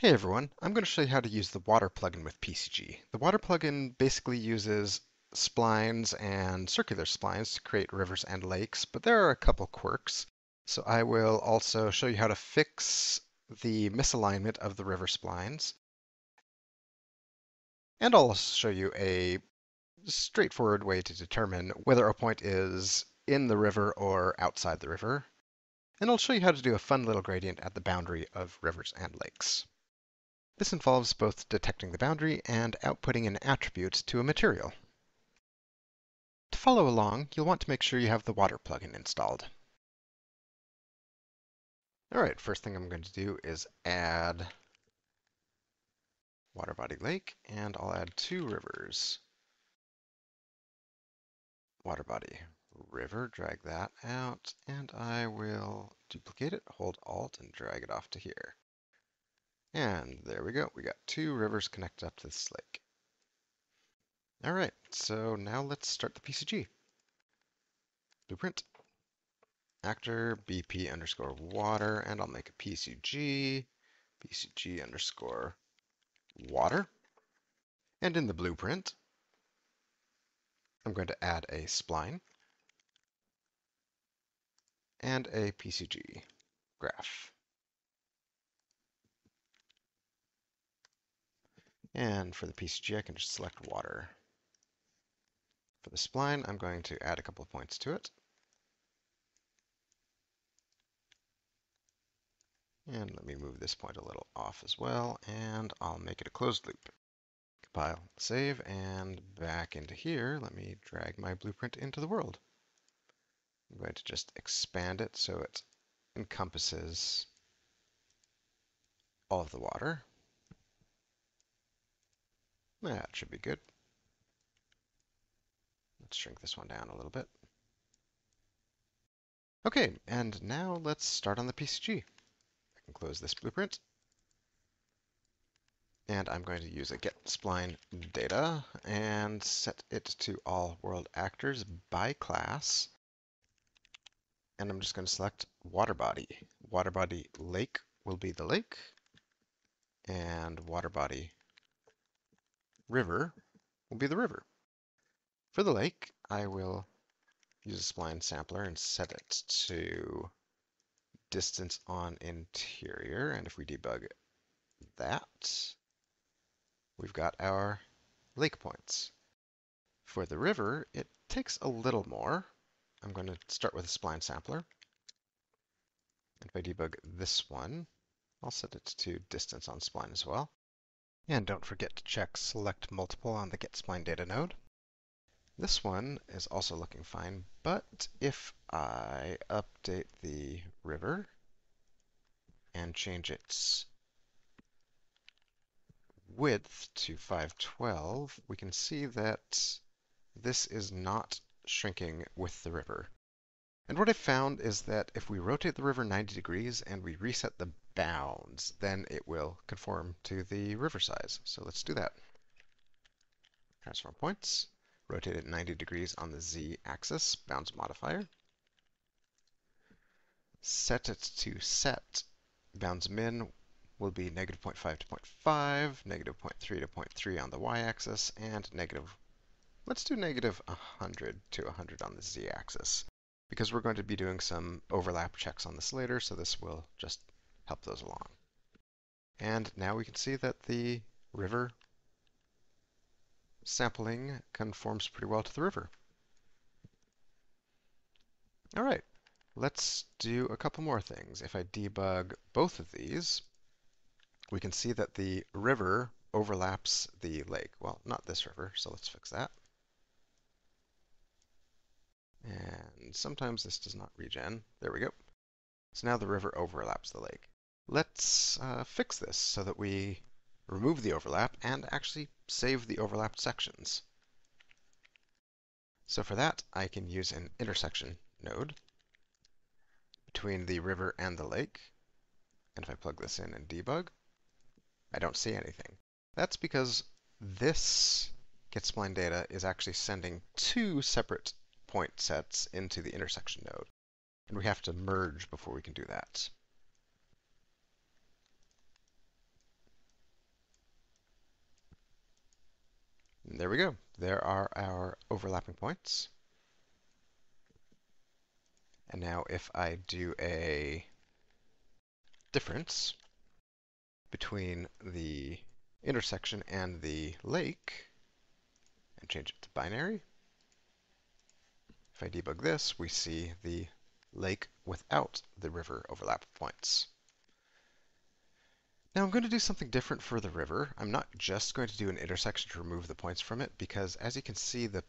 Hey everyone, I'm going to show you how to use the water plugin with PCG. The water plugin basically uses splines and circular splines to create rivers and lakes, but there are a couple quirks. So I will also show you how to fix the misalignment of the river splines. And I'll also show you a straightforward way to determine whether a point is in the river or outside the river. And I'll show you how to do a fun little gradient at the boundary of rivers and lakes. This involves both detecting the boundary and outputting an attribute to a material. To follow along, you'll want to make sure you have the water plugin installed. Alright, first thing I'm going to do is add water body lake, and I'll add two rivers. Water body river, drag that out, and I will duplicate it, hold Alt, and drag it off to here. And there we go. We got two rivers connected up to this lake. All right, so now let's start the PCG. Blueprint, actor, BP underscore water, and I'll make a PCG, PCG underscore water. And in the blueprint, I'm going to add a spline and a PCG graph. And for the PCG, I can just select water. For the spline, I'm going to add a couple of points to it. And let me move this point a little off as well, and I'll make it a closed loop. Compile, save, and back into here, let me drag my blueprint into the world. I'm going to just expand it so it encompasses all of the water. That should be good. Let's shrink this one down a little bit. Okay, and now let's start on the PCG. I can close this blueprint. And I'm going to use a get spline data and set it to all world actors by class. And I'm just going to select water body. Water body lake will be the lake. And water body river will be the river. For the lake, I will use a spline sampler and set it to distance on interior. And if we debug that, we've got our lake points. For the river, it takes a little more. I'm going to start with a spline sampler. And if I debug this one, I'll set it to distance on spline as well. And don't forget to check select multiple on the get spline data node. This one is also looking fine, but if I update the river and change its width to 512, we can see that this is not shrinking with the river. And what I found is that if we rotate the river 90 degrees and we reset the bounds, then it will conform to the river size. So let's do that. Transform points, rotate it 90 degrees on the z-axis, bounds modifier. Set it to set. Bounds min will be negative 0.5 to 0.5, negative 0.3 to 0.3 on the y-axis, and negative, let's do negative 100 to 100 on the z-axis because we're going to be doing some overlap checks on this later, so this will just help those along. And now we can see that the river sampling conforms pretty well to the river. All right, let's do a couple more things. If I debug both of these, we can see that the river overlaps the lake. Well, not this river, so let's fix that. And sometimes this does not regen. There we go. So now the river overlaps the lake. Let's uh, fix this so that we remove the overlap and actually save the overlapped sections. So for that, I can use an intersection node between the river and the lake. And if I plug this in and debug, I don't see anything. That's because this getSpline data is actually sending two separate point sets into the intersection node. And we have to merge before we can do that. There we go. There are our overlapping points. And now if I do a difference between the intersection and the lake, and change it to binary, if I debug this, we see the lake without the river overlap points. Now I'm going to do something different for the river. I'm not just going to do an intersection to remove the points from it, because as you can see, the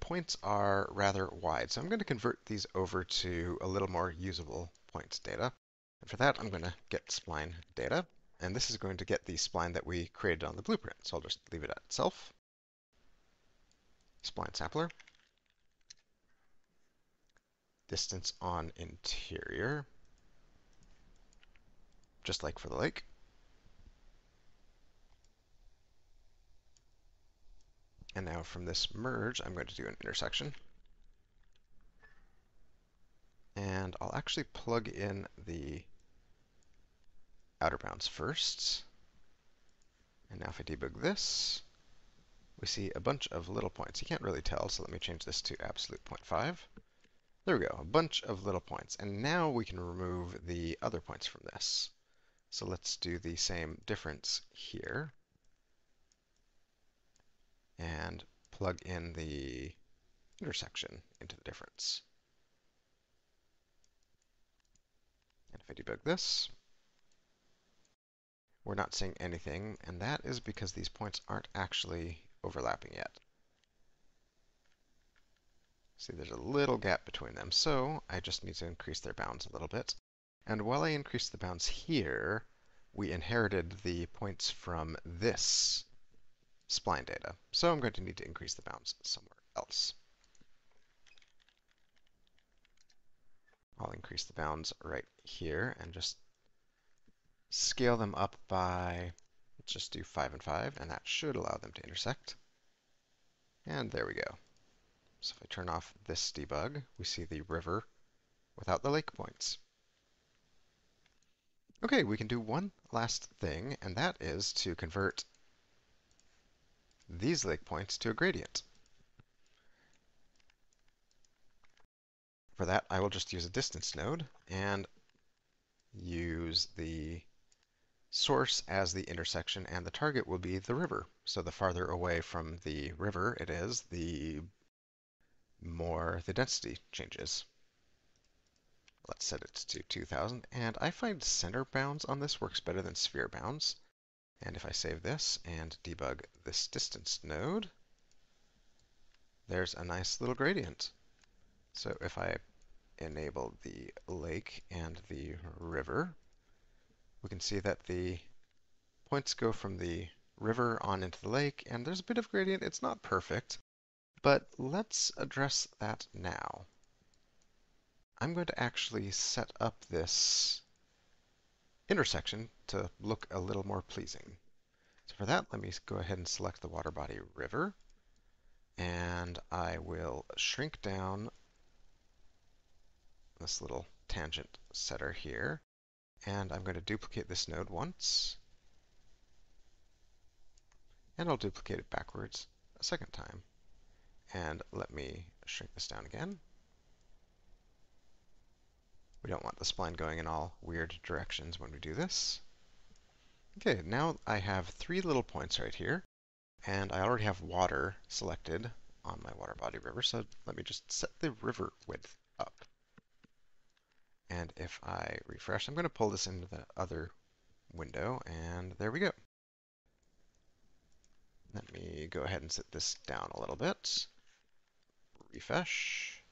points are rather wide. So I'm going to convert these over to a little more usable points data. And for that, I'm going to get spline data. And this is going to get the spline that we created on the blueprint. So I'll just leave it at itself. Spline sampler. Distance on interior. Just like for the lake. And now from this merge, I'm going to do an intersection. And I'll actually plug in the outer bounds first. And now if I debug this, we see a bunch of little points. You can't really tell, so let me change this to absolute 0.5. There we go, a bunch of little points. And now we can remove the other points from this. So let's do the same difference here and plug in the intersection into the difference. And if I debug this, we're not seeing anything, and that is because these points aren't actually overlapping yet. See, there's a little gap between them, so I just need to increase their bounds a little bit. And while I increase the bounds here, we inherited the points from this spline data. So I'm going to need to increase the bounds somewhere else. I'll increase the bounds right here and just scale them up by, let's just do 5 and 5, and that should allow them to intersect. And there we go. So if I turn off this debug, we see the river without the lake points. Okay, we can do one last thing, and that is to convert these lake points to a gradient. For that, I will just use a distance node and use the source as the intersection, and the target will be the river. So the farther away from the river it is, the more the density changes. Let's set it to 2000, and I find center bounds on this works better than sphere bounds. And if I save this and debug this distance node, there's a nice little gradient. So if I enable the lake and the river, we can see that the points go from the river on into the lake, and there's a bit of gradient. It's not perfect, but let's address that now. I'm going to actually set up this intersection to look a little more pleasing. So for that, let me go ahead and select the water body river. And I will shrink down this little tangent setter here. And I'm going to duplicate this node once. And I'll duplicate it backwards a second time. And let me shrink this down again. We don't want the spline going in all weird directions when we do this. Okay, now I have three little points right here, and I already have water selected on my water body river, so let me just set the river width up. And if I refresh, I'm going to pull this into the other window, and there we go. Let me go ahead and set this down a little bit. Refresh.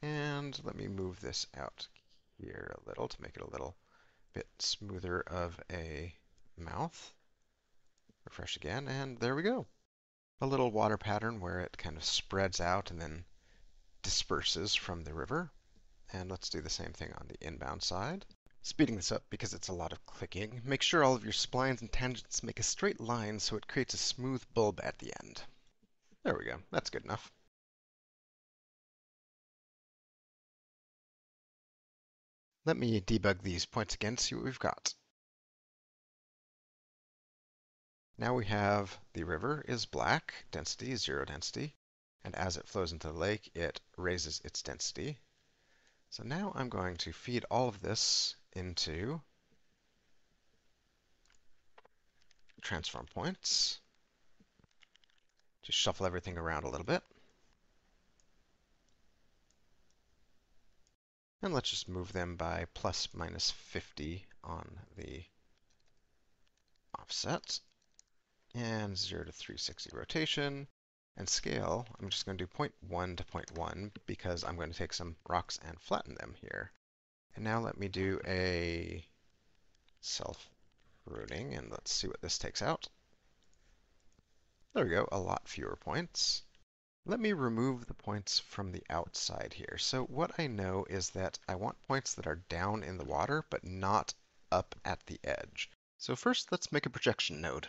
And let me move this out here a little to make it a little bit smoother of a mouth. Refresh again, and there we go. A little water pattern where it kind of spreads out and then disperses from the river. And let's do the same thing on the inbound side. Speeding this up because it's a lot of clicking, make sure all of your splines and tangents make a straight line so it creates a smooth bulb at the end. There we go, that's good enough. Let me debug these points again, see what we've got. Now we have the river is black, density, zero density, and as it flows into the lake, it raises its density. So now I'm going to feed all of this into transform points. Just shuffle everything around a little bit. And let's just move them by plus minus 50 on the offset. And 0 to 360 rotation. And scale, I'm just going to do 0.1 to 0.1 because I'm going to take some rocks and flatten them here. And now let me do a self-pruning, and let's see what this takes out. There we go, a lot fewer points. Let me remove the points from the outside here. So what I know is that I want points that are down in the water, but not up at the edge. So first, let's make a projection node.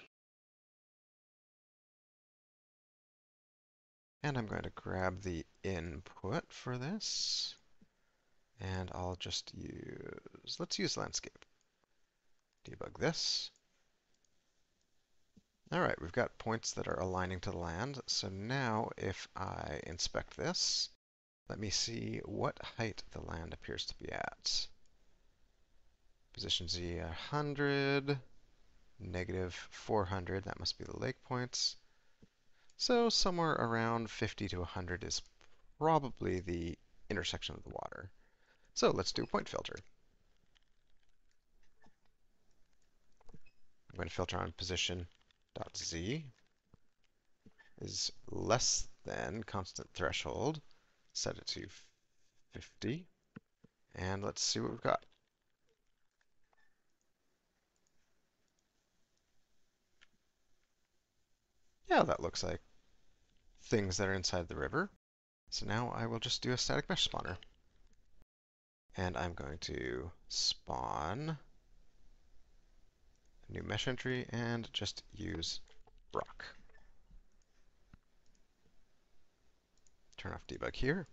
And I'm going to grab the input for this. And I'll just use, let's use landscape. Debug this. All right, we've got points that are aligning to the land. So now if I inspect this, let me see what height the land appears to be at. Position Z 100, negative 400, that must be the lake points. So somewhere around 50 to 100 is probably the intersection of the water. So let's do a point filter. I'm going to filter on position dot z is less than constant threshold. Set it to 50. And let's see what we've got. Yeah, that looks like things that are inside the river. So now I will just do a static mesh spawner. And I'm going to spawn new mesh entry and just use rock. Turn off debug here.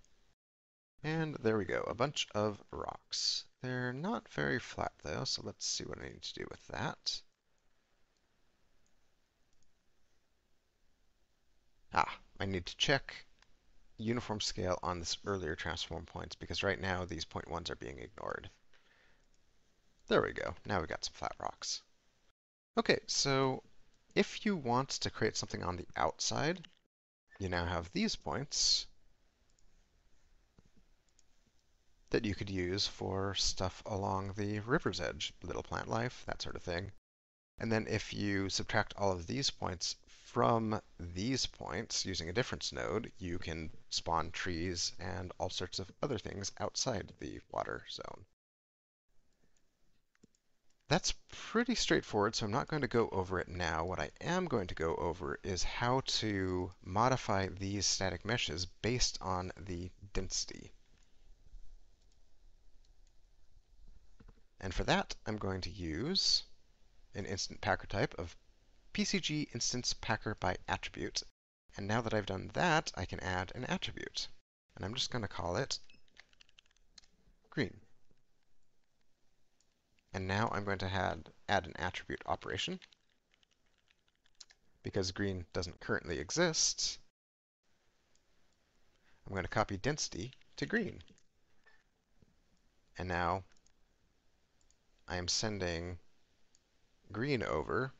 And there we go, a bunch of rocks. They're not very flat though, so let's see what I need to do with that. Ah, I need to check uniform scale on this earlier transform points because right now these point ones are being ignored. There we go. Now we've got some flat rocks. Okay, so if you want to create something on the outside, you now have these points that you could use for stuff along the river's edge, little plant life, that sort of thing. And then if you subtract all of these points from these points using a difference node, you can spawn trees and all sorts of other things outside the water zone. That's pretty straightforward, so I'm not going to go over it now. What I am going to go over is how to modify these static meshes based on the density. And for that, I'm going to use an instance packer type of PCG instance packer by attribute. And now that I've done that, I can add an attribute. And I'm just going to call it green. And now I'm going to add, add an attribute operation. Because green doesn't currently exist, I'm going to copy density to green. And now I am sending green over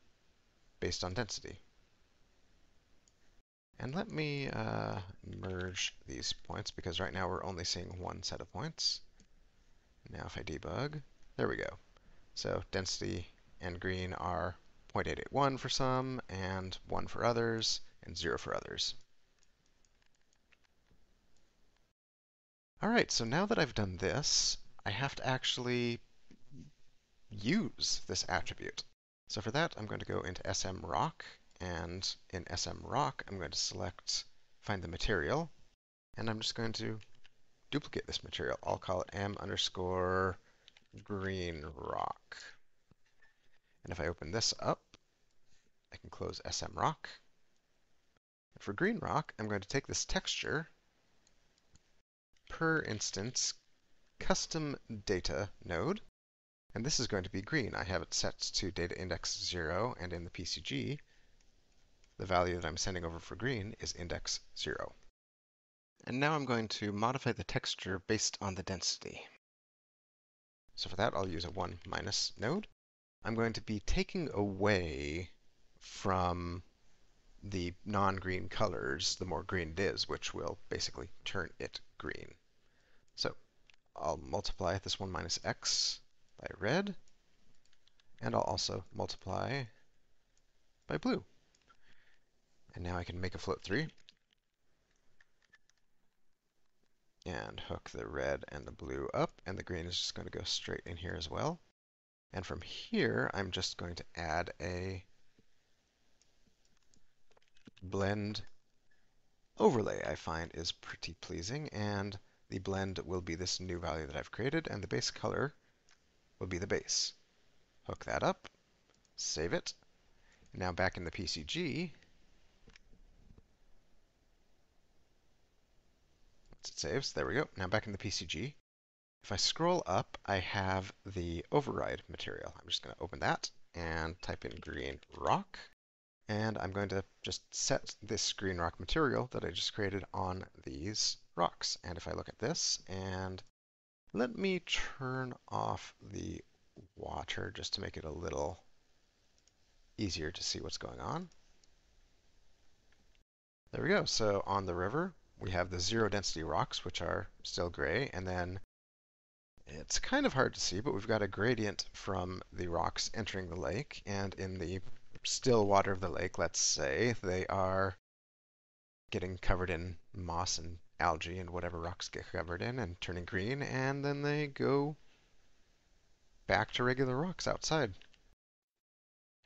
based on density. And let me uh, merge these points because right now we're only seeing one set of points. Now if I debug, there we go. So density and green are 0.881 for some, and 1 for others, and 0 for others. All right, so now that I've done this, I have to actually use this attribute. So for that, I'm going to go into smrock, and in smrock, I'm going to select find the material, and I'm just going to duplicate this material. I'll call it m underscore green rock. And if I open this up, I can close smrock. And for green rock, I'm going to take this texture per instance custom data node, and this is going to be green. I have it set to data index 0, and in the PCG, the value that I'm sending over for green is index 0. And now I'm going to modify the texture based on the density. So for that, I'll use a 1 minus node. I'm going to be taking away from the non-green colors the more green it is, which will basically turn it green. So I'll multiply this 1 minus x by red, and I'll also multiply by blue. And now I can make a float 3 and hook the red and the blue up, and the green is just going to go straight in here as well. And from here, I'm just going to add a blend overlay I find is pretty pleasing, and the blend will be this new value that I've created, and the base color will be the base. Hook that up, save it. Now back in the PCG, saves, there we go. Now back in the PCG, if I scroll up, I have the override material. I'm just going to open that and type in green rock. And I'm going to just set this green rock material that I just created on these rocks. And if I look at this, and let me turn off the water just to make it a little easier to see what's going on. There we go. So on the river, we have the zero density rocks, which are still gray, and then it's kind of hard to see, but we've got a gradient from the rocks entering the lake, and in the still water of the lake, let's say, they are getting covered in moss and algae and whatever rocks get covered in and turning green, and then they go back to regular rocks outside.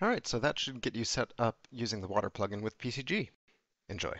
All right, so that should get you set up using the water plugin with PCG. Enjoy.